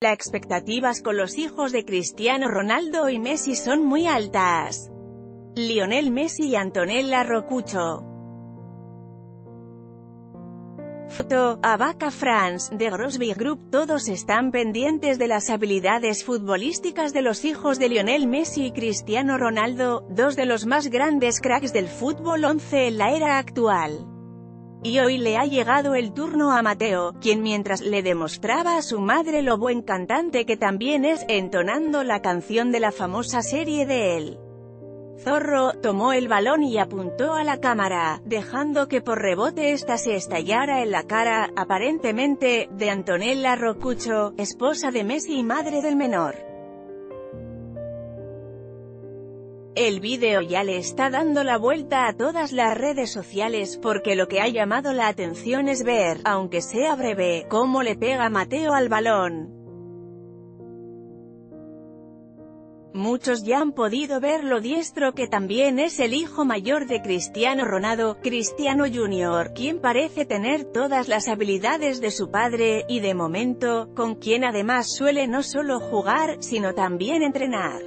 Las expectativas con los hijos de Cristiano Ronaldo y Messi son muy altas. Lionel Messi y Antonella Rocucho. Foto, Abaca France, de Grosby Group Todos están pendientes de las habilidades futbolísticas de los hijos de Lionel Messi y Cristiano Ronaldo, dos de los más grandes cracks del fútbol 11 en la era actual. Y hoy le ha llegado el turno a Mateo, quien mientras le demostraba a su madre lo buen cantante que también es, entonando la canción de la famosa serie de él. Zorro, tomó el balón y apuntó a la cámara, dejando que por rebote ésta se estallara en la cara, aparentemente, de Antonella Rocucho, esposa de Messi y madre del menor. El vídeo ya le está dando la vuelta a todas las redes sociales porque lo que ha llamado la atención es ver, aunque sea breve, cómo le pega Mateo al balón. Muchos ya han podido ver lo diestro que también es el hijo mayor de Cristiano Ronaldo, Cristiano Jr., quien parece tener todas las habilidades de su padre, y de momento, con quien además suele no solo jugar, sino también entrenar.